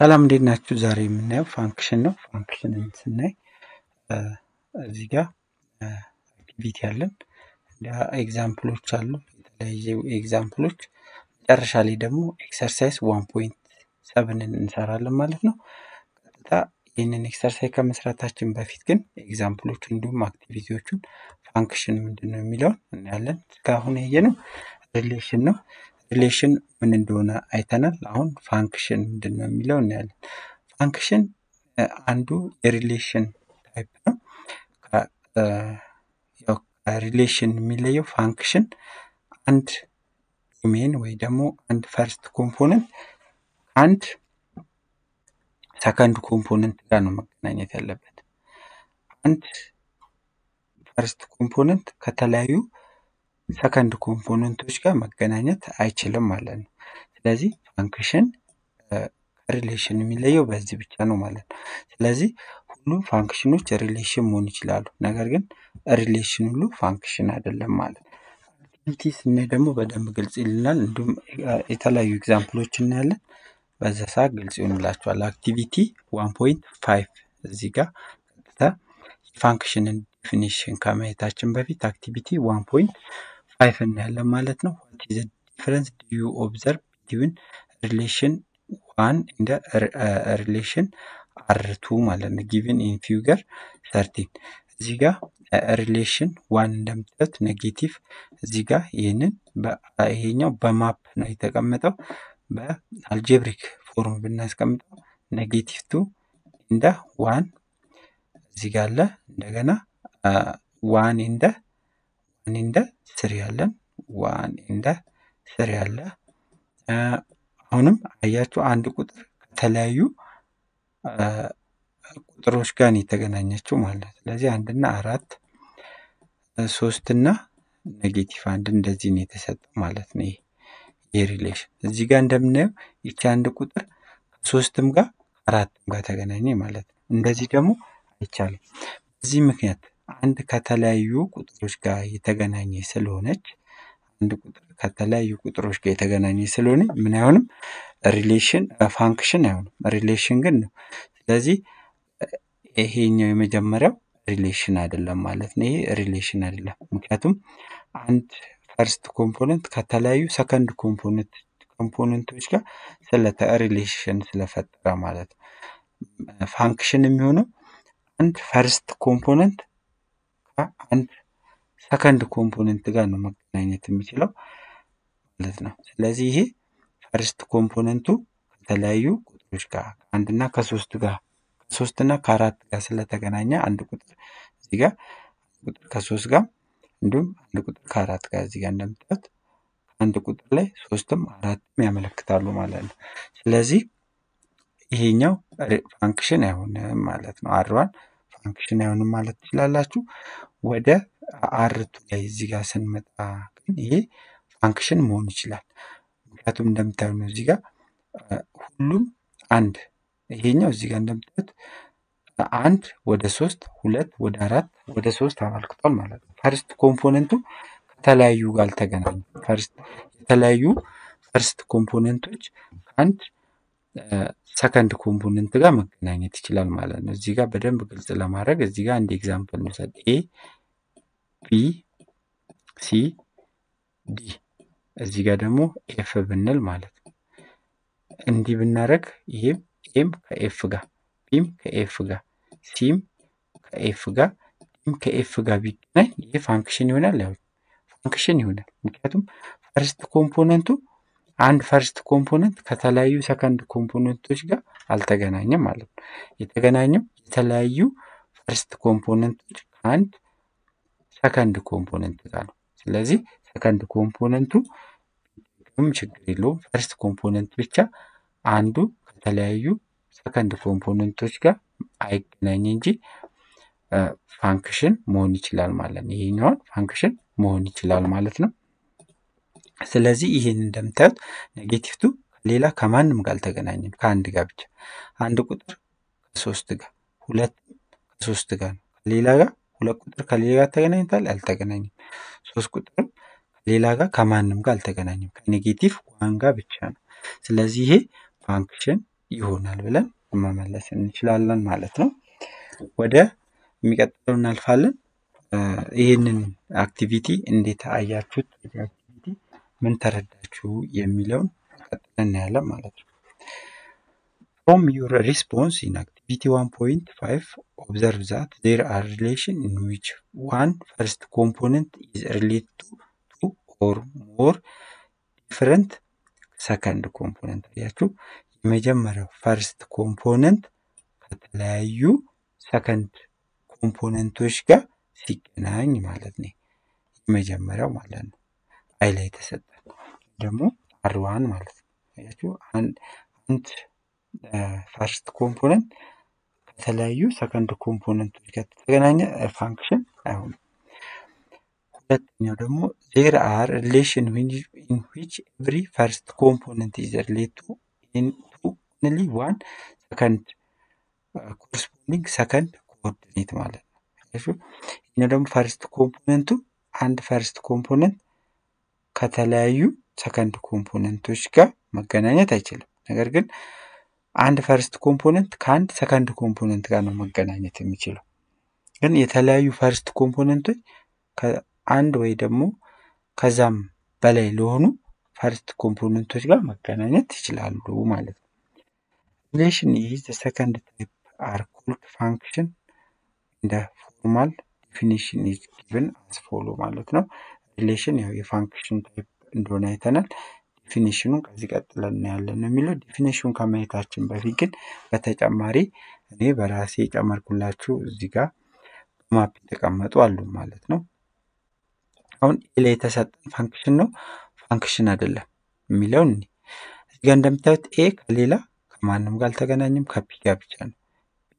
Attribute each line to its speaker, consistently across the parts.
Speaker 1: ሰላም እንዴት ናችሁ? ዛሬ የምናየው function ነው። function ን ስናይ እዚህ ጋር activity አለን፣ example ኦች አሉ፣ የተለያዩ example ኦች። መጨረሻ ላይ ደግሞ exercise one point seven ን እንሰራለን ማለት ነው። ቀጥታ ይህንን exercise ከመስራታችን በፊት ግን example ኦቹ እንዲሁም activity ዎቹን function ምንድን ነው የሚለውን እናያለን። እስካሁን ያየነው relation ነው። relation ምን እንደሆነ አይተናል። አሁን function ምንድን ነው የሚለው እናያለን። function አንዱ የ relation type ነው። relation የሚለየው function አንድ domain ወይ ደግሞ አንድ first component አንድ second component ጋር ነው መገናኘት ያለበት። አንድ first component ከተለያዩ second component ኦች ጋር መገናኘት አይችልም ማለት ነው። ስለዚህ function ከ relation የሚለየው በዚህ ብቻ ነው ማለት ነው። ስለዚህ ሁሉም function ኦች relation መሆን ይችላሉ። ነገር ግን relation ሁሉ function አይደለም ማለት ነው። activity ስናይ ደግሞ በደንብ ግልጽ ይልናል። እንዲሁም የተለያዩ example ኦች እናያለን። በዛ ሰዓት ግልጽ ይሆንላቸዋል። activity one point five እዚህ ጋር ቀጥታ የ function ን definition ከማየታችን በፊት activity one point five እናያለን ማለት ነው። what is difference do you observe between relation one and relation R two ማለት ነው። given in figure thirteen እዚህ ጋር relation one እንደምታዩት negative እዚህ ጋር ይህንን ይሄኛው በ map ነው የተቀመጠው። በ algebraic form ብናስቀምጠው negative two and one እዚህ ጋር አለ። እንደገና one and one and three ያለን one and three ያለ። አሁንም አያችሁ አንድ ቁጥር ከተለያዩ ቁጥሮች ጋር የተገናኘችው ማለት ስለዚህ አንድና አራት ሶስትና negative አንድ እንደዚህ ነው የተሰጠው ማለት ነው። ይሄ relation እዚህ ጋር እንደምናየው ይቺ አንድ ቁጥር ከሶስትም ጋር አራትም ጋር ተገናኘ ማለት ነው። እንደዚህ ደግሞ አይቻልም። በዚህ ምክንያት አንድ ከተለያዩ ቁጥሮች ጋር የተገናኘ ስለሆነች አንድ ቁጥር ከተለያዩ ቁጥሮች ጋር የተገናኘ ስለሆነ ምን አይሆንም? relation function አይሆንም። relation ግን ነው። ስለዚህ ይሄኛው የመጀመሪያው relation አይደለም ማለት ነው። ይሄ relation አይደለም። ምክንያቱም አንድ first component ከተለያዩ second component ኦች ጋር ስለተ relation ስለፈጠረ ማለት ነው። function የሚሆነው አንድ first component ከአንድ second component ጋር ነው መገናኘት የሚችለው ማለት ነው። ስለዚህ ይሄ first component ኡ ከተለያዩ ቁጥሮች ጋር ከአንድና ከሶስት ጋር ከሶስት ከአራት ጋር ስለተገናኘ አንድ ቁጥር እዚህ ጋር ቁጥር ከሶስት ጋር እንዲሁም አንድ ቁጥር ከአራት ጋር እዚህ ጋር እንደምታዩት አንድ ቁጥር ላይ ሶስትም አራትም ያመለክታሉ ማለት ነው። ስለዚህ ይሄኛው function አይሆንም ማለት ነው። R one function አይሆንም ማለት ትችላላችሁ። ወደ R two ላይ እዚህ ጋር ስንመጣ ግን ይሄ function መሆን ይችላል። ምክንያቱም እንደምታዩ ነው እዚህ ጋር ሁሉም አንድ ይሄኛው እዚህ ጋር እንደምታዩት አንድ ወደ ሶስት ሁለት ወደ አራት ወደ ሶስት አመልክቷል ማለት ነው። first component ኡ ከተለያዩ ጋር አልተገናኙም። first የተለያዩ first component ኦች ከአንድ second component ጋር መገናኘት ይችላል ማለት ነው። እዚህ ጋር በደንብ ግልጽ ለማድረግ እዚህ ጋር አንድ example እንውሰድ። A B C D እዚህ ጋር ደግሞ F ብንል ማለት ነው። እንዲህ ብናደረግ ይሄም ኤም ከኤፍ ጋር ቢም ከኤፍ ጋር ሲም ከኤፍ ጋር ዲም ከኤፍ ጋር ቢገናኝ ይሄ function ይሆናል። ያው function ይሆናል። ምክንያቱም first component ኡ አንድ first component ከተለያዩ second component ኦች ጋር አልተገናኘም ማለት ነው። የተገናኘው የተለያዩ first component ኦች ከአንድ second component ጋር ነው። ስለዚህ second component ኡ ምንም ችግር የለውም። first component ብቻ አንዱ ከተለያዩ second component ኦች ጋር አይገናኝ እንጂ function መሆን ይችላል ማለት ነው። ይሄኛውን function መሆን ይችላል ማለት ነው። ስለዚህ ይህን እንደምታዩት negative two ሌላ ከማንም ጋር አልተገናኘም፣ ከአንድ ጋር ብቻ። አንድ ቁጥር ከሶስት ጋር፣ ሁለት ከሶስት ጋር ነው። ከሌላ ጋር ሁለት ቁጥር ከሌላ ጋር ተገናኝታል? አልተገናኘም። ሶስት ቁጥርም ከሌላ ጋር ከማንም ጋር አልተገናኘም፣ ከ negative one ጋር ብቻ ነው። ስለዚህ ይሄ function ይሆናል ብለን መመለስ እንችላለን ማለት ነው። ወደ የሚቀጥለው እናልፋለን። ይህንን activity እንዴት አያችሁት? activity ምን ተረዳችሁ የሚለውን ቀጥለን እናያለን ማለት ነው። From your response in activity 1.5, observe that there are relations in which one first component is related to two or more different second component አያችሁ። የመጀመሪያው ፈርስት ኮምፖነንት ከተለያዩ ሰከንድ ኮምፖነንቶች ጋር ሲገናኝ ማለት ነው። የመጀመሪያው ማለት ነው። ላይ የተሰጠ ደግሞ R one ማለት ነው። አያችሁ አንድ first component ከተለያዩ second component ኦች ጋር ከተገናኘ function አይሆንም። ሁለተኛው ደግሞ there are relation in which every first component is related to only one second corresponding second coordinate ማለት ነው። ይህ ደግሞ first component ኡ አንድ first component ከተለያዩ second component ኦች ጋር መገናኘት አይችልም። ነገር ግን አንድ first component ከአንድ second component ጋር ነው መገናኘት የሚችለው። ግን የተለያዩ first component ኦች ከአንድ ወይ ደግሞ ከዛም በላይ ለሆኑ first component ኦች ጋር መገናኘት ይችላሉ ማለት ነው። relation is second type are called function and the formal definition is given as follow ማለት ነው። relation ያው የ function type እንደሆነ አይተናል። definition ኑን ከዚህ ቀጥለን እናያለን ነው የሚለው። definition ኑን ከማየታችን በፊት ግን በተጨማሪ እኔ በራሴ የጨመርኩላችሁ እዚህ ጋር በ map የተቀመጡ አሉ ማለት ነው። አሁን A ላይ የተሰጠን function ነው function አይደለም የሚለውን እዚህ ጋር እንደምታዩት A ከሌላ ከማንም ጋር አልተገናኝም፣ ከ P ጋር ብቻ ነው።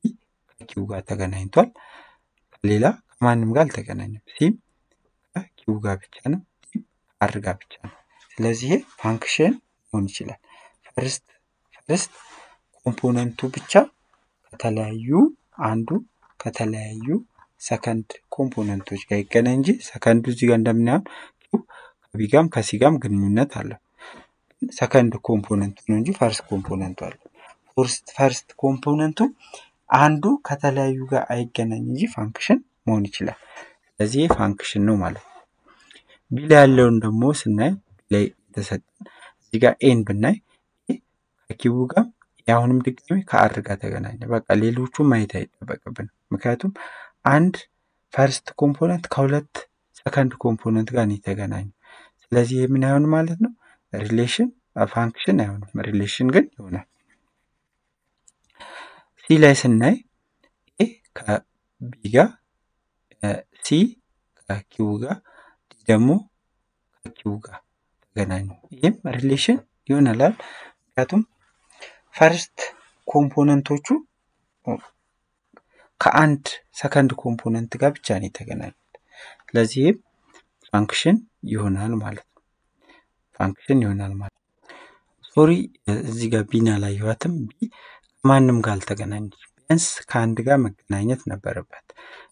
Speaker 1: B ከ Q ጋር ተገናኝቷል፣ ከሌላ ከማንም ጋር አልተገናኝም። C ም ከ Q ጋር ብቻ ነው፣ ከ R ጋር ብቻ ነው። ስለዚህ function ሊሆን ይችላል። first first component ኡ ብቻ ከተለያዩ አንዱ ከተለያዩ ሰከንድ component ኦች ጋር ይገናኝ እንጂ ሰከንዱ እዚህ ጋር እንደምናየው Q ከ B ጋም ከ C ጋም ግንኙነት አለው። second component ኡ ነው እንጂ first component ኡ አለ። first component ኡ አንዱ ከተለያዩ ጋር አይገናኝ እንጂ function መሆን ይችላል። ስለዚህ function ነው ማለት ነው። B ላይ ያለውን ደግሞ ስናይ ላይ የተሰጠን እዚህ ጋር A ን ብናይ ከ Q ጋር የአሁንም ድጋሚ ከ R ጋር ተገናኘ። በቃ ሌሎቹ ማየት አይጠበቅብን። ምክንያቱም አንድ first component ከሁለት second component ጋር ነው የተገናኙ። ስለዚህ የምን አይሆን ማለት ነው relation function አይሆንም። relation ግን ይሆናል። C ላይ ስናይ A ከ P ጋር C ከ Q ጋር ደግሞ ከ Q ጋር ተገናኙ። ይህም relation ይሆናል። ምክንያቱም first component ኦቹ ከአንድ second component ጋር ብቻ ነው የተገናኙት። ስለዚህም function ይሆናል ማለት ነው። function ይሆናል ማለት ነው። sorry እዚህ ጋር B ን አላየኋትም። B ከማንም ጋር አልተገናኘች። ቢያንስ ከአንድ ጋር መገናኘት ነበረበት።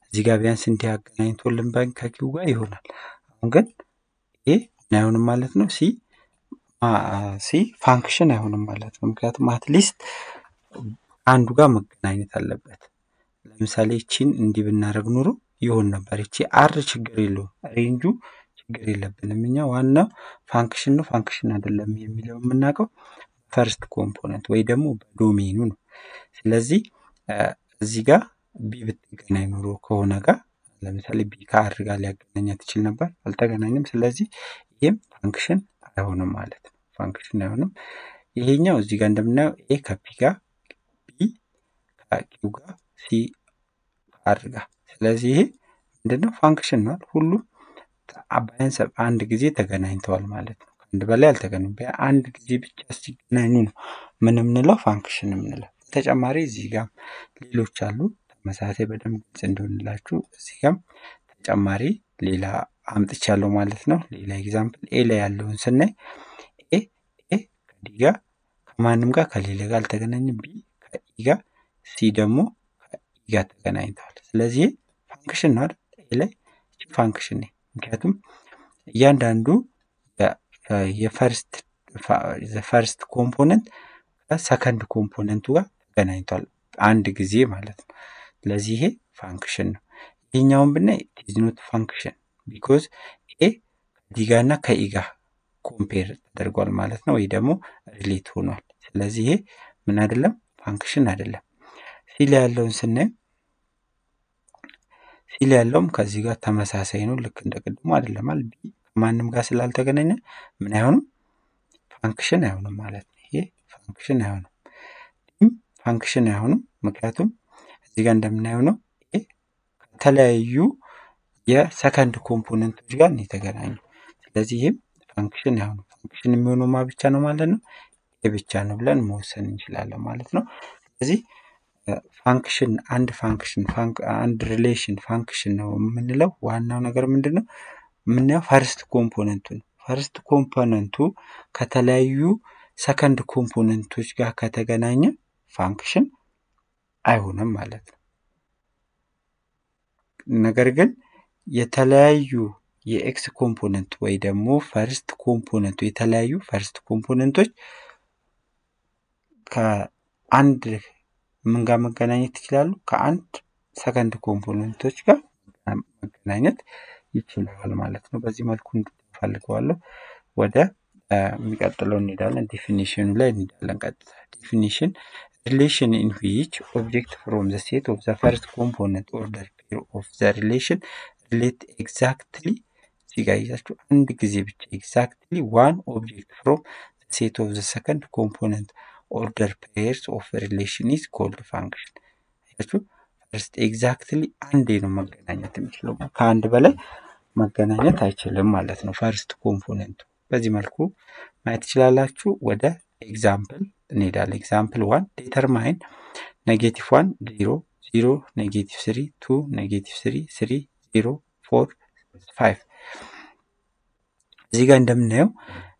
Speaker 1: እዚህ ጋር ቢያንስ እንዲህ አገናኝቶልን ባንክ ከ Q ጋር ይሆናል። ግን ይሄ ምን አይሆንም ማለት ነው። C C function አይሆንም ማለት ነው። ምክንያቱም at least አንዱ ጋር መገናኘት አለበት። ለምሳሌ ቺን እንዲህ ብናደርግ ኑሮ ይሆን ነበር። ይቺ R ችግር የለውም፣ range ኡ ችግር የለብንም። እኛ ዋናው function ነው function አይደለም የሚለው የምናውቀው first component ወይ ደግሞ በ domain ኡ ነው። ስለዚህ እዚህ ጋር B ብትገናኝ ኑሮ ከሆነ ጋር ለምሳሌ B ከ R ጋር ሊያገናኛት ትችል ነበር፣ አልተገናኘም። ስለዚህ ይህም function አይሆንም ማለት ነው። function አይሆንም። ይሄኛው እዚህ ጋር እንደምናየው A ከ P ጋር B ከ Q ጋር C ከ R ጋር ስለዚህ ይሄ ምንድነው function ነዋል። ሁሉም ቢያንስ አንድ ጊዜ ተገናኝተዋል ማለት ነው። ከአንድ በላይ አልተገናኙም። አንድ ጊዜ ብቻ ሲገናኙ ነው ምን የምንለው function የምንለው። ተጨማሪ እዚህ ጋር ሌሎች አሉ ተመሳሳይ በደንብ ግልጽ እንደሆንላችሁ እዚህ ጋር ተጨማሪ ሌላ አምጥቻለሁ ማለት ነው። ሌላ example A ላይ ያለውን ስናይ A A ከ D ጋር ከማንም ጋር ከሌላ ጋር አልተገናኝም። B ከ E ጋር C ደግሞ ከ E ጋር ተገናኝተዋል። ስለዚህ function ነው አይደል? A ላይ function ነው። ምክንያቱም እያንዳንዱ የ first first component ከ second component ኡ ጋር ተገናኝቷል አንድ ጊዜ ማለት ነው። ስለዚህ ይሄ function ነው። ይሄኛውን ብናይ is not function because A ከ D ጋር እና ከ E ጋር compare ተደርጓል ማለት ነው፣ ወይ ደግሞ relate ሆኗል። ስለዚህ ይሄ ምን አይደለም function አይደለም። C ላይ ያለውን ስናየው C ላይ ያለውም ከዚህ ጋር ተመሳሳይ ነው። ልክ እንደ ቅድሙ አይደለም B ከማንም ጋር ስላልተገናኘ ምን አይሆንም function አይሆንም ማለት ነው። ይሄ function አይሆንም። D ም function አይሆንም። ምክንያቱም እዚህ ጋር እንደምናየው ነው ከተለያዩ የ second component ኦች ጋር ነው የተገናኙ። ስለዚህ ይህም function አይሆንም። function የሚሆነው ማ ብቻ ነው ማለት ነው A ብቻ ነው ብለን መወሰን እንችላለን ማለት ነው። ስለዚህ function አንድ function አንድ relation function ነው የምንለው ዋናው ነገር ምንድን ነው የምናየው first component ኡ ነው። first component ኡ ከተለያዩ second component ኦች ጋር ከተገናኘ function አይሆንም ማለት ነው። ነገር ግን የተለያዩ የ X component ወይ ደግሞ first component ኡ የተለያዩ first component ኦች ከአንድ ምን ጋር መገናኘት ይችላሉ? ከአንድ second component ኦች ጋር መገናኘት ይችላል ማለት ነው። በዚህ መልኩ እንድንፈልገዋለሁ። ወደ የሚቀጥለው እንሄዳለን። definition ኡ ላይ እንሄዳለን። ቀጥታ definition relation in which object from the set of the first component order pair of the relation relate exactly እዚጋ ይዛችሁ አንድ ጊዜ ብቻ exactly one object from set of the second component order pairs of relation is called function። ያችሁ first exactly አንዴ ነው መገናኘት የሚችለው ከአንድ በላይ መገናኘት አይችልም ማለት ነው። first component ኡ በዚህ መልኩ ማየት ትችላላችሁ። ወደ example እንሄዳለን። example one determine negative one zero zero negative three two negative three three zero four five እዚህ ጋር እንደምናየው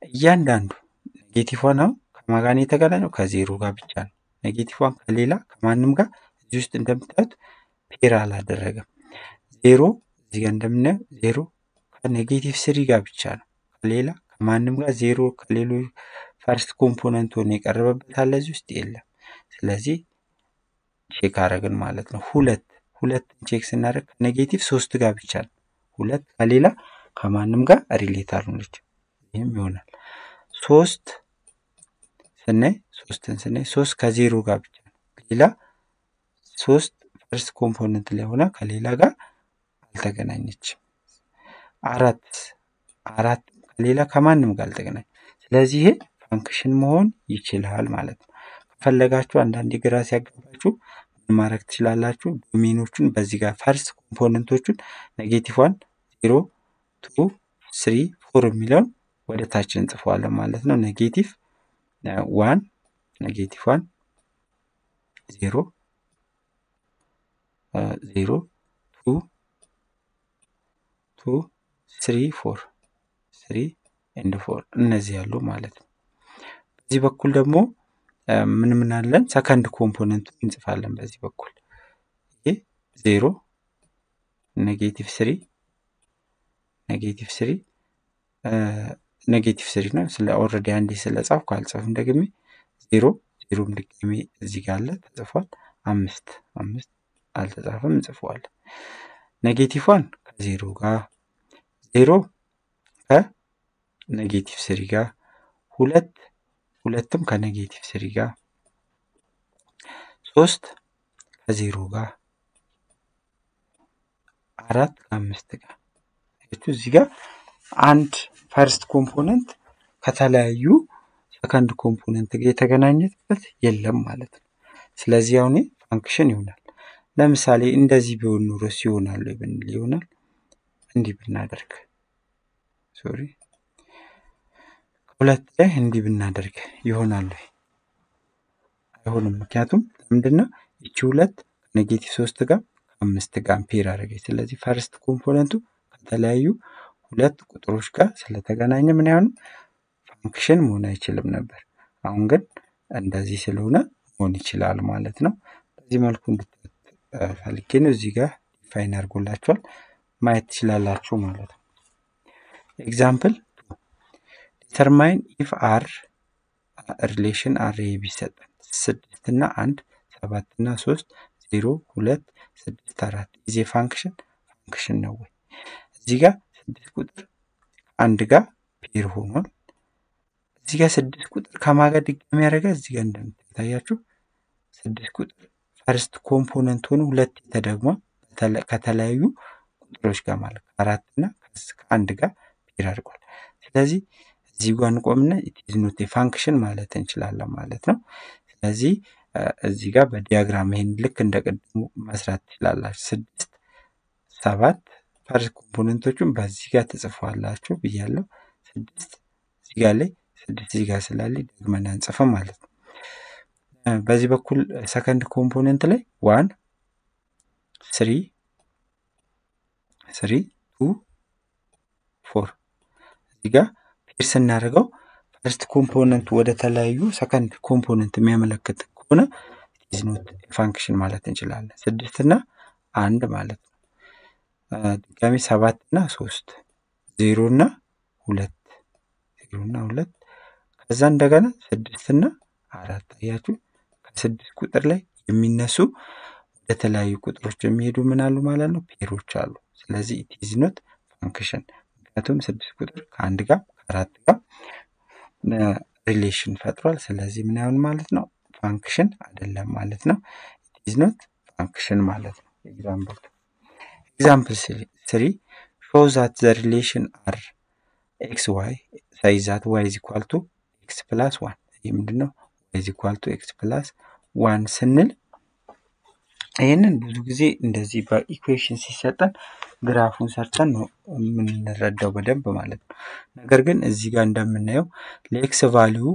Speaker 1: እያንዳንዱ negative one አሁን ከማን ጋር የተገናኘው ከዜሮ ጋር ብቻ ነው። negative one ከሌላ ከማንም ጋር እዚህ ውስጥ እንደምታዩት pair አላደረገም። ዜሮ እዚህ ጋር እንደምናየው ዜሮ ከ negative three ጋር ብቻ ነው። ከሌላ ከማንም ጋር ዜሮ ከሌሎች first component ሆኖ የቀረበበት አለ እዚህ ውስጥ የለም። ስለዚህ check አረግን ማለት ነው። ሁለት ሁለትን check ስናደርግ ከ negative ሶስት ጋር ብቻ ነው። ሁለት ከሌላ ከማንም ጋር relate አልሆነችም። ይህም ይሆናል ሶስት ስናይ ሶስትን ስናይ ሶስት ከዜሮ ጋር ብቻ ነው። ሌላ ሶስት first component ላይ ሆና ከሌላ ጋር አልተገናኘችም። አራት አራት ከሌላ ከማንም ጋር አልተገናኘ። ስለዚህ function መሆን ይችላል ማለት ነው። ከፈለጋችሁ አንዳንዴ ግራ ሲያገባችሁ ምን ማድረግ ትችላላችሁ? domain ኦቹን በዚህ ጋር first component ኦቹን negative one zero two three four የሚለውን ወደ ታች እንጽፈዋለን ማለት ነው። negative one negative one zero zero two two three four three and four እነዚህ ያሉ ማለት ነው። በዚህ በኩል ደግሞ ምን አለን? second component ኡ እንጽፋለን። በዚህ በኩል ይሄ ዜሮ negative three negative three negative three ነው። ስለ already አንዴ ስለ ጻፍኩ አልጽፍም ደግሜ። ዜሮ ዜሮም ድጋሜ እዚህ ጋር አለ ተጽፏል። አምስት አምስት አልተጻፈም እንጽፈዋለን። negative one ከዜሮ ጋር ዜሮ ከ negative three ጋር ሁለት ሁለትም ከ negative three ጋር ሶስት ከዜሮ ጋር አራት ከአምስት ጋር እዚህ ጋር አንድ first component ከተለያዩ second component ጋር የተገናኘበት የለም ማለት ነው። ስለዚህ አሁን function ይሆናል። ለምሳሌ እንደዚህ ቢሆን ኑሮ ሲሆናሉ ብንል ይሆናል። እንዲህ ብናደርግ sorry ሁለት ላይ እንዲህ ብናደርግ ይሆናሉ አይሆንም። ምክንያቱም ምንድነው ይቺ ሁለት negative ሶስት ጋር ከአምስት ጋር pair አደረገች። ስለዚህ first component ኡ ከተለያዩ ሁለት ቁጥሮች ጋር ስለተገናኘ ምን አይሆንም function መሆን አይችልም ነበር። አሁን ግን እንደዚህ ስለሆነ መሆን ይችላል ማለት ነው። በዚህ መልኩ እንድትፈልጌ ነው። እዚህ ጋር define አድርጎላችኋል ማየት ትችላላችሁ ማለት ነው። example determine if R relation R ቢሰጠን ስድስት እና አንድ ሰባት እና ሶስት ዜሮ ሁለት ስድስት አራት ጊዜ function function ነው ወይ? እዚህ ጋር ስድስት ቁጥር አንድ ጋር pair ሆኗል። እዚህ ጋር ስድስት ቁጥር ከማጋ ድጋሚ ያደረገ እዚህ ጋር እንደምታያችሁ ስድስት ቁጥር first component ሆኖ ሁለት ተደግሟል ከተለያዩ ቁጥሮች ጋር ማለት ከአራት እና ከአንድ ጋር pair አድርጓል። ስለዚህ እዚህ ጋር እንቆምና it's not function ማለት እንችላለን ማለት ነው። ስለዚህ እዚህ ጋር በ diagram ይሄን ልክ እንደ ቅድሙ መስራት ትችላላችሁ። ስድስት ሰባት first component ኦቹን በዚህ ጋር ትጽፏላችሁ ብያለሁ። ስድስት እዚህ ጋር ላይ ስድስት እዚህ ጋር ስላለ ደግመን አንጽፍም ማለት ነው። በዚህ በኩል second component ላይ one three three two four እዚህ ጋር ስናደርገው first component ወደ ተለያዩ second component የሚያመለክት ከሆነ not function ማለት እንችላለን። ስድስት እና አንድ ማለት ነው። ድጋሚ ሰባት እና ሶስት ዜሮ እና ሁለት ዜሮ እና ሁለት ከዛ እንደገና ስድስት እና አራት አያችሁ ከስድስት ቁጥር ላይ የሚነሱ ወደ ተለያዩ ቁጥሮች የሚሄዱ ምን አሉ ማለት ነው pair ኦች አሉ። ስለዚህ it's not function ምክንያቱም ስድስት ቁጥር ከአንድ ጋር ከአራት ጋር relation ፈጥሯል። ስለዚህ ምን ይሁን ማለት ነው function አይደለም ማለት ነው። it's not function ማለት ነው። example example three show that the relation R x y such that y is equal to x plus one ይህ ምንድን ነው? y is equal to x plus one ስንል ይህንን ብዙ ጊዜ እንደዚህ በ equation ሲሰጠን graph ኡን ሰርተን ነው የምንረዳው በደንብ ማለት ነው። ነገር ግን እዚህ ጋር እንደምናየው ለ x value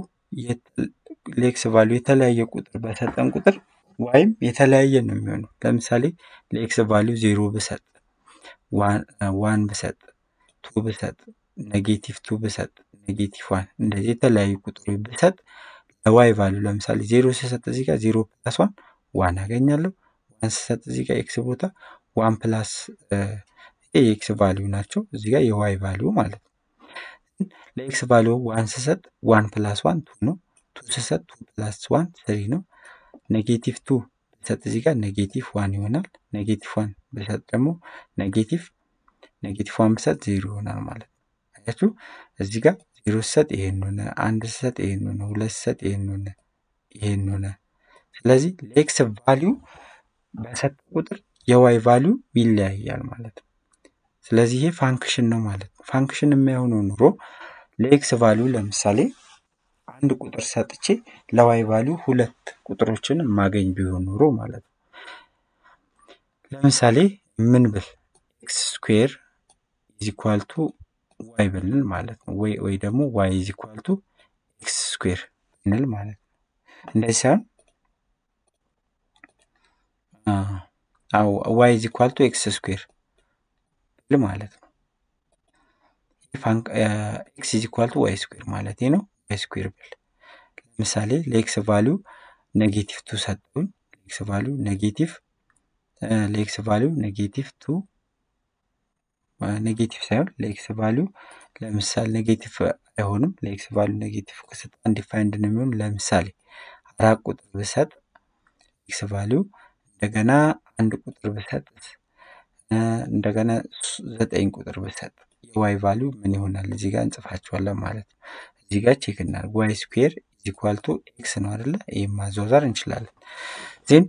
Speaker 1: ለ x value የተለያየ ቁጥር በሰጠን ቁጥር y ም የተለያየ ነው የሚሆነው። ለምሳሌ ለ x value ዜሮ ብሰጥ፣ one ብሰጥ፣ two ብሰጥ፣ negative two ብሰጥ፣ negative one እንደዚህ የተለያዩ ቁጥሮች ብሰጥ ለ y value ለምሳሌ ዜሮ ስሰጥ እዚህ ጋር zero plus one one አገኛለሁ። one ስሰጥ እዚህ ጋር x ቦታ one plus የ x value ናቸው። እዚህ ጋር የ y value ማለት ነው። ለ x value one ስሰጥ one plus one two ነው። two ስሰጥ two plus one three ነው። negative two ብሰጥ እዚህ ጋር negative one ይሆናል። negative one ብሰጥ ደግሞ negative negative one ብሰጥ ዜሮ ይሆናል ማለት ነው። አያችሁ እዚህ ጋር ዜሮ ስሰጥ ይሄን ሆነ፣ አንድ ስሰጥ ይሄን ሆነ፣ ሁለት ስሰጥ ይሄን ሆነ፣ ይሄን ሆነ። ስለዚህ ለ x value በሰጠ ቁጥር የ y value ይለያያል ማለት ነው። ስለዚህ ይሄ function ነው ማለት ነው። function የማይሆነው ኑሮ ለ x value ለምሳሌ አንድ ቁጥር ሰጥቼ ለ y value ሁለት ቁጥሮችን ማገኝ ቢሆን ኑሮ ማለት ነው። ለምሳሌ ምን ብል x square is equal to y ብንል ማለት ነው። ወይ ወይ ደግሞ y is equal to x square ብንል ማለት ነው። እንደዚህ ሳይሆን y is equal to x square ማለት ነው። x is equal to y square ማለት ነው። y square ብል ለምሳሌ ለ x value negative two ሰጠውኝ። ለ x value negative ለ x value negative two negative ሳይሆን ለ x value ለምሳሌ negative አይሆንም። ለ x value negative ከሰጠ undefined ነው የሚሆን። ለምሳሌ አራት ቁጥር ብሰጥ x value እንደገና አንድ ቁጥር ብሰጥ እንደገና ዘጠኝ ቁጥር ብሰጥ የ y value ምን ይሆናል? እዚህ ጋር እንጽፋቸዋለን ማለት ነው። እዚህ ጋር check እናድርግ። y square equal to x ነው አይደለ? ይህም ማዘዋወር እንችላለን። then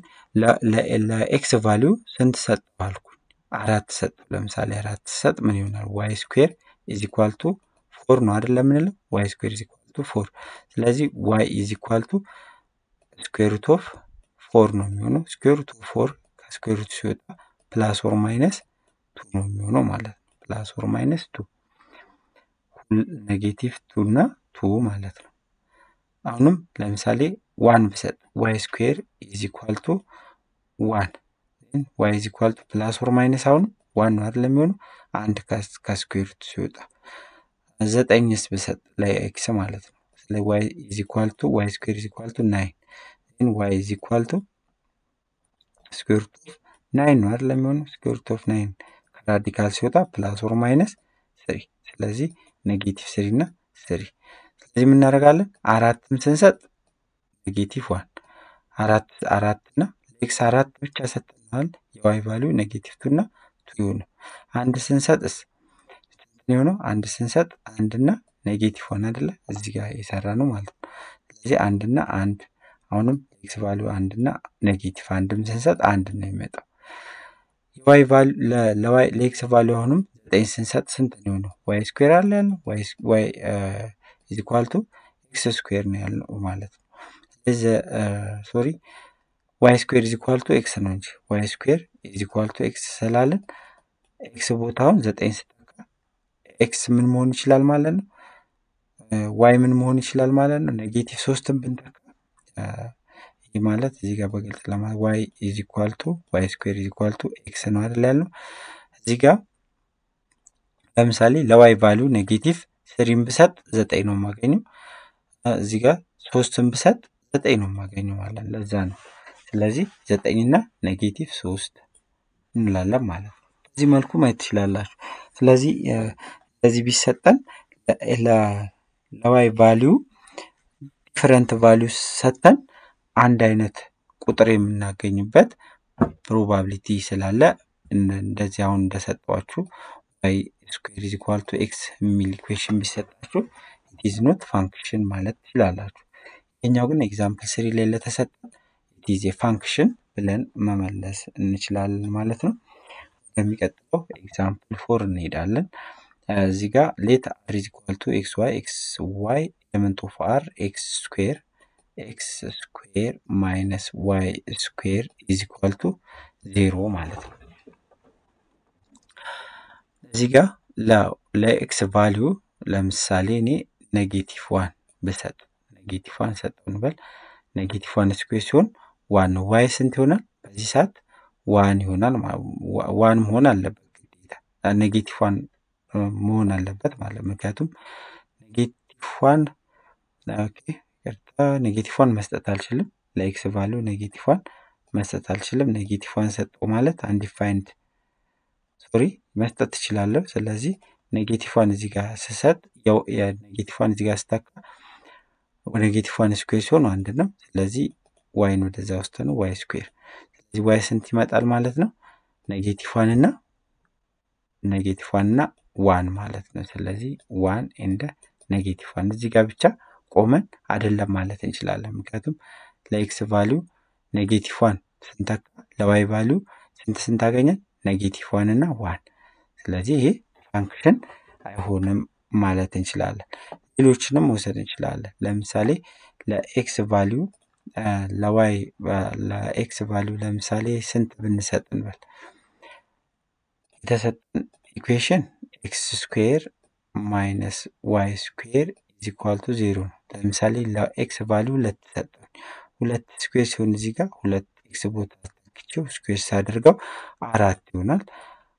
Speaker 1: ለ x value ስንት ሰጠው አልኩኝ? አራት ሰጠው። ለምሳሌ አራት ሰጥ ምን ይሆናል? y square is equal to four ነው አይደለ የምንለው? y square is equal to four። ስለዚህ y is equal to square root of four ነው የሚሆነው። square root of four ከ square root ሲወጣ plus or minus two ነው የሚሆነው ማለት ነው። plus or minus two negative two እና two ማለት ነው። አሁንም ለምሳሌ one ብሰጥ y square is equal to one y is equal to plus or minus አሁን one ነው አይደለም የሚሆነው አንድ ከ square root ሲወጣ ዘጠኝስ ብሰጥ ለ x ማለት ነው። ስለ y is equal to y square is equal to nine y is equal to square root nine ነው አይደለም የሚሆነው square root of nine ከ radical ሲወጣ plus or minus three ስለዚህ negative three እና three ስለዚህ የምናደርጋለን አራትም ስንሰጥ negative one አራት አራት እና x አራት ብቻ ሰጥተናል። የ y value negative two እና two ነው። አንድ ስንሰጥስ የሆነው አንድ ስንሰጥ አንድ እና negative one አይደለ እዚህ ጋር የሰራ ነው ማለት ነው። ስለዚህ አንድ እና አንድ አሁንም x value አንድ እና negative አንድም ስንሰጥ አንድ ነው የሚመጣው። የ y ለ x value አሁንም ዘጠኝ ስንሰጥ ስንት ነው የሆነው? y square አለ ያልነው y is equal to x square ነው ያልነው ማለት ነው። sorry y square is equal to x ነው እንጂ y square is equal to x ስላለን x ቦታውን ዘጠኝ ስተካ x ምን መሆን ይችላል ማለት ነው? y ምን መሆን ይችላል ማለት ነው? negative ሶስትን ብንተካ ይህ ማለት እዚህ ጋር በግልጽ ለማ y is equal to y square is equal to x ነው አይደል ያለው። እዚህ ጋር ለምሳሌ ለ y value negative three ን ብሰጥ ዘጠኝ ነው የማገኘው። እዚህ ጋር ሶስትን ብሰጥ ዘጠኝ ነው የማገኘው ማለት ለዛ ነው። ስለዚህ ዘጠኝና negative ሶስት እንላለን ማለት ነው። በዚህ መልኩ ማየት ትችላላችሁ። ስለዚህ ለዚህ ቢሰጠን ለ y value different value ሰጥተን አንድ አይነት ቁጥር የምናገኝበት probability ስላለ እንደዚህ አሁን እንደሰጧችሁ y square is equal to x የሚል equation ቢሰጣችሁ is not function ማለት ትችላላችሁ። ይሄኛው ግን example three ላይ ለተሰጠን is function ብለን መመለስ እንችላለን ማለት ነው። የሚቀጥለው example four እንሄዳለን። እዚህ ጋር let R is equal to x y x y element of R x square x square minus y square is equal to zero ማለት ነው። እዚህ ጋር ለ x value ለምሳሌ እኔ negative one ብሰጥ negative one ሰጠው እንበል negative one square ሲሆን one ነው። y ስንት ይሆናል? በዚህ ሰዓት one ይሆናል። one መሆን አለበት ግዴታ negative one መሆን አለበት ማለት ምክንያቱም negative one negative one መስጠት አልችልም። ለ x value negative one መስጠት አልችልም። negative one ሰጠው ማለት undefined sorry መስጠት ትችላለሁ። ስለዚህ negative one እዚህ ጋር ስሰጥ negative one እዚህ ጋር ስተካ negative one square ሲሆን አንድ ነው። ስለዚህ y ን ወደዛ ውስጥ ነው y square። ስለዚህ y ስንት ይመጣል ማለት ነው? እና negative one ማለት ነው። ስለዚህ one and negative እዚህ ጋር ብቻ ቆመን አይደለም ማለት እንችላለን። ምክንያቱም ለ x value negative one ስንተካ ለ y value ስንት ስንት አገኘን? negative one እና one። ስለዚህ ይሄ function አይሆንም ማለት እንችላለን። ሌሎችንም መውሰድ እንችላለን። ለምሳሌ ለ x value ለ y ለ x value ለምሳሌ ስንት ብንሰጥ እንበል የተሰጠን equation x square minus y square is equal to zero ነው። ለምሳሌ ለ x value ሁለት ሰጠን። ሁለት square ሲሆን እዚህ ጋር ሁለት x ቦታ ተክቼው square ሳደርገው አራት ይሆናል።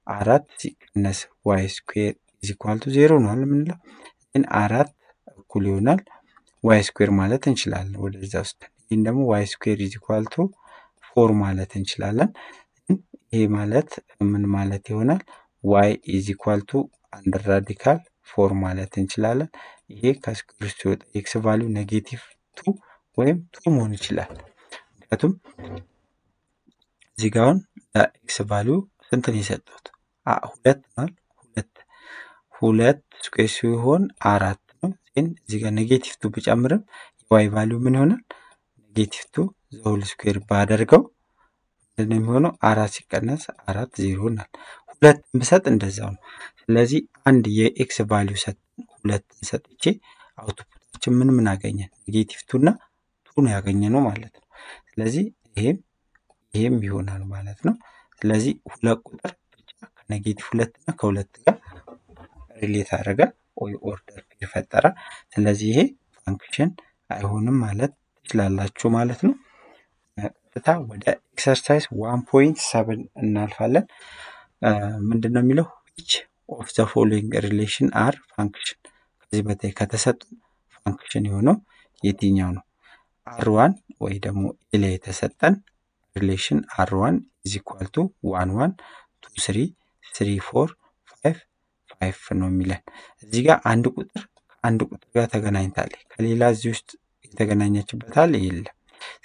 Speaker 1: አራት ሲቀነስ y square is equal to zero ነው የምንለው። ግን አራት እኩል ይሆናል y square ማለት እንችላለን ወደዛ ውስጥ። ይህን ደግሞ y square is equal to four ማለት እንችላለን። ይሄ ማለት ምን ማለት ይሆናል? y is equal አንድ radical four ማለት እንችላለን። ይሄ ከ square ሲወጣ x value negative two ወይም two መሆን ይችላል። ምክንያቱም እዚህ ጋ አሁን ለ x value ስንት ነው የሰጠሁት? ሁለት ነው። ሁለት ሁለት square ሲሆን አራት ነው። ግን እዚህ negative two ብጨምርም የ y value ምን ይሆናል? negative two the whole square ባደርገው ምንድነው የሚሆነው? አራት ሲቀነስ አራት ዜሮ ይሆናል። ሁለት ብሰጥ እንደዛው ነው። ስለዚህ አንድ የ x value ሰጥተን ሁለትን ሰጥቼ output ኣችን ምን ምን አገኘን? negative two እና two ነው ያገኘ ነው ማለት ነው። ስለዚህ ይሄም ይሄም ይሆናል ማለት ነው። ስለዚህ ሁለት ቁጥር ብቻ ከ negative ሁለት እና ከሁለት ጋር relate አደረገ ወይ order የፈጠረ ስለዚህ ይሄ function አይሆንም ማለት ትችላላችሁ ማለት ነው። ቀጥታ ወደ exercise one point seven እናልፋለን። ምንድን ነው የሚለው which of the following relation are function ከዚህ በታች ከተሰጡ function የሆነው የትኛው ነው? R one ወይ ደግሞ A ላይ የተሰጠን relation R one is equal to one one two three three four five five ነው የሚለን። እዚህ ጋር አንድ ቁጥር አንድ ቁጥር ጋር ተገናኝታለች። ከሌላ እዚህ ውስጥ የተገናኘችበት አለ የለም።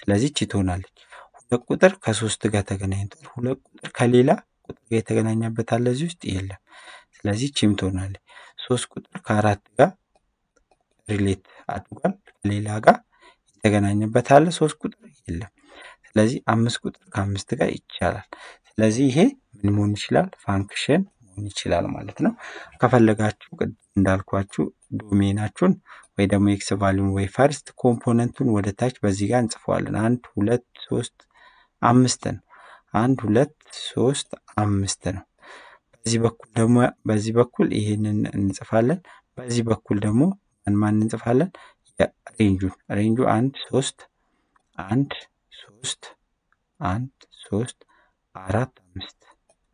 Speaker 1: ስለዚህ እቺ ትሆናለች። ሁለት ቁጥር ከሶስት ጋር ተገናኝቷል። ሁለት ቁጥር ከሌላ ቁጥር ጋር የተገናኘበት አለ እዚህ ውስጥ የለም። ስለዚህ እቺም ትሆናለች። ሶስት ቁጥር ከአራት ጋር relate አድርጓል። ከሌላ ጋር የተገናኘበት አለ ሶስት ቁጥር የለም። ስለዚህ አምስት ቁጥር ከአምስት ጋር ይቻላል። ስለዚህ ይሄ ምን መሆን ይችላል? function መሆን ይችላል ማለት ነው። ከፈለጋችሁ እንዳልኳችሁ domain ኣችሁን ወይ ደግሞ x value ን ወይ first component ኡን ወደ ታች በዚህ ጋር እንጽፈዋለን። አንድ ሁለት ሶስት አምስት ነው። አንድ ሁለት ሶስት አምስት ነው። በዚህ በኩል ደግሞ በዚህ በኩል ይሄንን እንጽፋለን። በዚህ በኩል ደግሞ ማን ማን እንጽፋለን? የሬንጁን ሬንጁ አንድ ሶስት አንድ ሶስት አንድ ሶስት አራት አምስት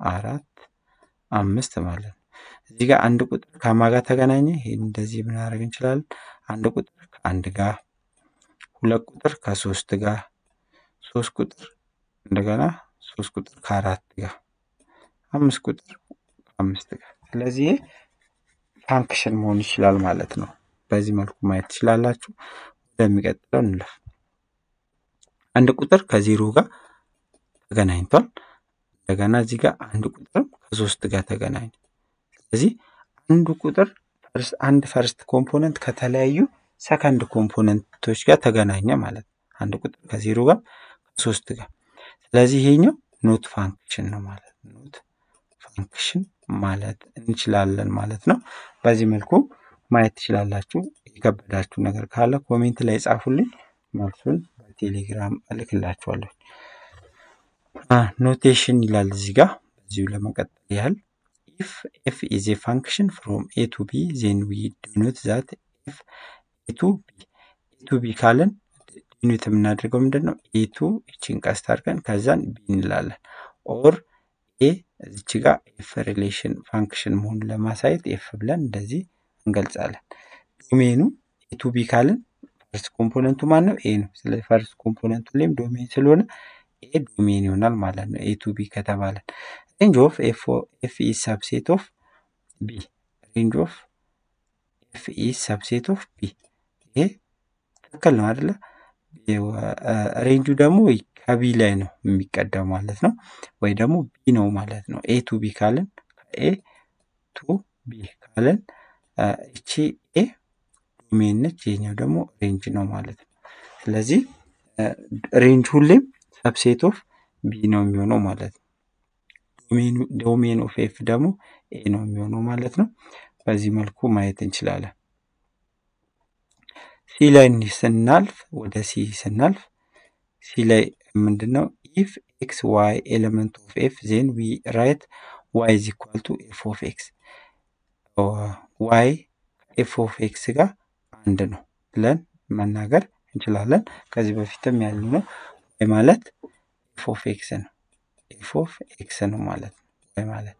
Speaker 1: አራት አምስት ማለት ነው። እዚህ ጋር አንድ ቁጥር ከማ ጋር ተገናኘ። ይሄን እንደዚህ ብናደርግ እንችላለን። አንድ ቁጥር ከአንድ ጋር፣ ሁለት ቁጥር ከሶስት ጋር፣ ሶስት ቁጥር እንደገና ሶስት ቁጥር ከአራት ጋር፣ አምስት ቁጥር ከአምስት ጋር። ስለዚህ ፋንክሽን መሆን ይችላል ማለት ነው። በዚህ መልኩ ማየት ትችላላችሁ። ወደሚቀጥለው እንለፍ። አንድ ቁጥር ከዜሮ ጋር ተገናኝቷል። እንደገና እዚህ ጋር አንድ ቁጥርም ከሶስት ጋር ተገናኘ። ስለዚህ አንዱ ቁጥር አንድ first component ከተለያዩ second component ኦች ጋር ተገናኘ ማለት ነው። አንድ ቁጥር ከዜሮ ጋር ከሶስት ጋር። ስለዚህ ይሄኛው not function ነው ማለት ነው። not function ማለት እንችላለን ማለት ነው። በዚህ መልኩ ማየት ትችላላችሁ። የከበዳችሁ ነገር ካለ comment ላይ ጻፉልኝ፣ መልሱን በቴሌግራም እልክላችኋለሁ። notation ይላል እዚህ ጋር በዚሁ ለመቀጠል ያህል if f is a function from A to B then we denote that f A to B A to B ካለን denote የምናደርገው ምንድን ነው? A to ይችን ቀስት አድርገን ከዛን B እንላለን። or እዚች ጋር f relation function መሆኑን ለማሳየት f ብለን እንደዚህ እንገልጻለን። domain ኑ A to B ካልን first component ቱ ማን ነው? A ነው። ስለዚህ first component ቱ ላይም domain ስለሆነ A domain ይሆናል ማለት ነው። A to B ከተባለን range of f is subset of B range of f is subset of B ይሄ ትክክል ነው አይደለ? range ኡ ደግሞ ከ B ላይ ነው የሚቀዳው ማለት ነው። ወይ ደግሞ B ነው ማለት ነው። A to B ካለን A to B ካለን እቺ A domain ነች፣ ይሄኛው ደግሞ range ነው ማለት ነው። ስለዚህ range ሁሌም subset of B ነው የሚሆነው ማለት ነው። domain of f ደግሞ A ነው የሚሆነው ማለት ነው። በዚህ መልኩ ማየት እንችላለን። C ላይ ስናልፍ ወደ C ስናልፍ C ላይ ምንድን ነው? if x y element of f then we write y is equal to f of x y f of x ጋር አንድ ነው ብለን መናገር እንችላለን። ከዚህ በፊትም ያሉ ነው። y ማለት f of x ነው። f of x ነው ማለት ነው። y ማለት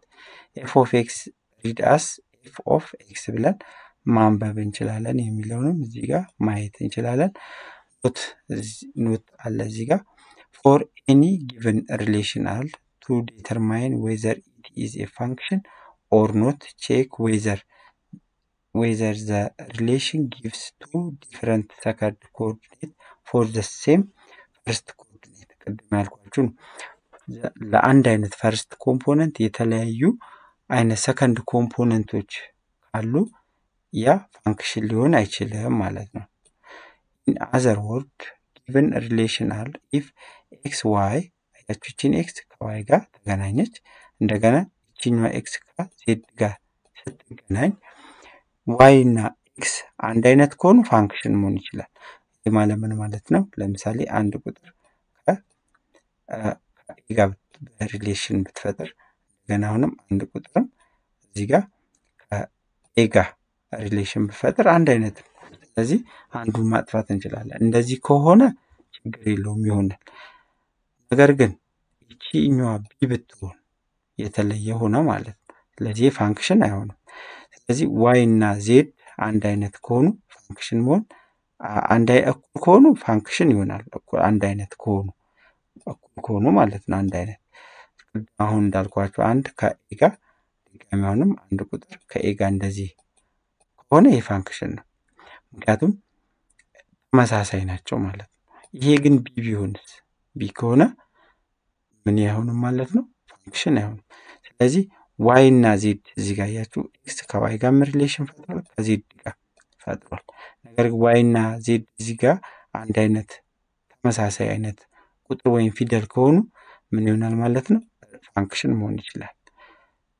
Speaker 1: f of x read as f of x ብለን ማንበብ እንችላለን የሚለውንም እዚህ ጋር ማየት እንችላለን። note note አለ እዚህ ጋር for any given relation R to determine whether it is a function or not check whether whether the relation gives two different second coordinate for the same first coordinate ቅድም ያልኳችሁ ለአንድ አይነት first component የተለያዩ አይነት second component ኦች ካሉ ያ function ሊሆን አይችልም ማለት ነው። in other word given relation R if x y ያችችን x ከ y ጋር ተገናኘች እንደገና ይችኛዋ ኤክስ ከዜድ ጋር ስትገናኝ y እና x አንድ አይነት ከሆኑ function መሆን ይችላል። ማለት ምን ማለት ነው? ለምሳሌ አንድ ቁጥር ከ A ጋር በ relation ብትፈጥር እንደገና አሁንም አንድ ቁጥርም እዚህ ጋር ከ A ጋር relation ብፈጥር አንድ አይነት ነው። ስለዚህ አንዱን ማጥፋት እንችላለን። እንደዚህ ከሆነ ችግር የለውም ይሆናል። ነገር ግን ይቺኛዋ B ብትሆን የተለየ ሆነ ማለት ነው። ስለዚህ function አይሆንም። ስለዚህ y እና z አንድ አይነት ከሆኑ function መሆን አንድ እኩል ከሆኑ function ይሆናል። አንድ አይነት ከሆኑ እኩል ከሆኑ ማለት ነው። አንድ አይነት አሁን እንዳልኳቸው አንድ ከ A ጋር ድጋሚ አሁንም አንድ ቁጥር ከ A ጋር እንደዚህ ከሆነ ይህ function ነው። ምክንያቱም ተመሳሳይ ናቸው ማለት ነው። ይሄ ግን B ቢሆንስ B ከሆነ ምን አይሆንም ማለት ነው? function አይሆንም። ስለዚህ y እና z እዚህ ጋር እያችሁ x ከ y ጋር relation ፈጥሯል፣ ከ z ጋር ፈጥሯል። ነገር ግን y እና z እዚህ ጋር አንድ አይነት ተመሳሳይ አይነት ቁጥር ወይም ፊደል ከሆኑ ምን ይሆናል ማለት ነው? function መሆን ይችላል።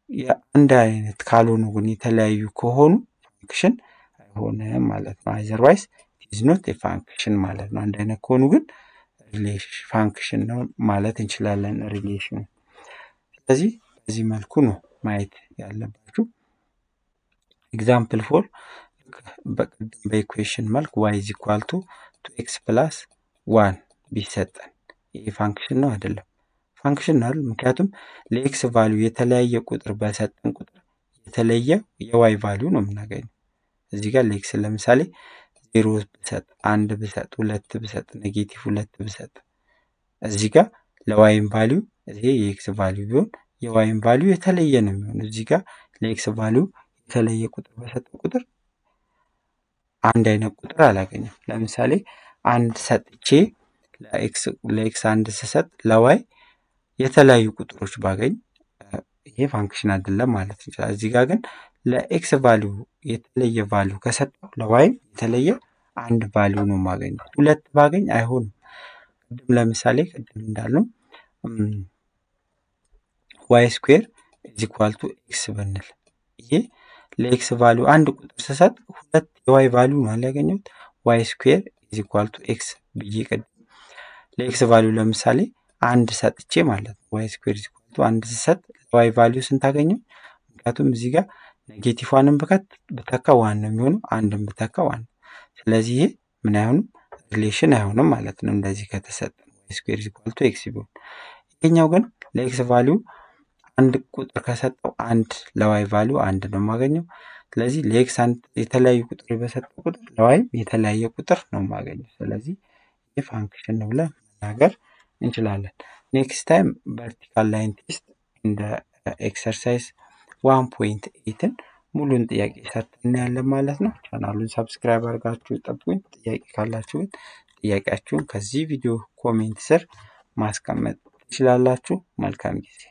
Speaker 1: የአንድ አይነት ካልሆኑ ግን የተለያዩ ከሆኑ function አይሆንም ማለት ነው። otherwise is not function ማለት ነው። አንድ አይነት ከሆኑ ግን function ነው ማለት እንችላለን relation ኑ። ስለዚህ በዚህ መልኩ ነው ማየት ያለባችሁ። example four በቅድም በ equation መልክ y is equal to two x plus one ቢሰጠን ይህ function ነው አይደለም? function ነው አይደል? ምክንያቱም ለ x value የተለያየ ቁጥር በሰጠን ቁጥር የተለየ የ y value ነው የምናገኘው። እዚህ ጋር ለ x ለምሳሌ ዜሮ ብሰጥ፣ አንድ ብሰጥ፣ ሁለት ብሰጥ፣ negative ሁለት ብሰጥ እዚህ ጋር ለ y ም value ይሄ የ x value ቢሆን የ y ም value የተለየ ነው የሚሆነው። እዚህ ጋር ለ x value የተለየ ቁጥር በሰጠ ቁጥር አንድ አይነት ቁጥር አላገኘም። ለምሳሌ አንድ ሰጥቼ ለ x አንድ ስሰጥ ለ y የተለያዩ ቁጥሮች ባገኝ ይሄ function አይደለም ማለት እንችላል። እዚህ ጋር ግን ለ x value የተለየ value ከሰጠው ለ y ም የተለየ አንድ value ነው የማገኘው። ሁለት ባገኝ አይሆንም። ቅድም ለምሳሌ ቅድም እንዳልነው y square is equal to x ብንል ይሄ ለ x value አንድ ቁጥር ስሰጥ ሁለት የ y value ነው ያገኘሁት። y square is equal to x ብዬ ቅድም ለ x value ለምሳሌ አንድ ሰጥቼ ማለት ነው። y square is equal to አንድ ስሰጥ ለ y value ስንት አገኘሁ? ምክንያቱም እዚህ ጋር ብከት ብተካ one ነው የሚሆነው፣ አንድን ብተካ one ነው። ስለዚህ ይሄ ምን አይሆንም relation አይሆንም ማለት ነው። እንደዚህ ከተሰጠ square equal x ቢሆን ይሄኛው ግን ለ x value አንድ ቁጥር ከሰጠው አንድ ለ y value አንድ ነው የማገኘው። ስለዚህ ለ x የተለያዩ ቁጥር በሰጠው ቁጥር ለዋይም የተለያየ ቁጥር ነው የማገኘው። ስለዚህ ይህ function ነው ብለን መናገር እንችላለን። next time vertical line test እንደ exercise one point eight ን ሙሉን ጥያቄ ሰርተን እናያለን ማለት ነው። ቻናሉን subscribe አድርጋችሁ ጠብቁኝ። ጥያቄ ካላችሁ ግን ጥያቄያችሁን ከዚህ ቪዲዮ comment ስር ማስቀመጥ ትችላላችሁ። መልካም ጊዜ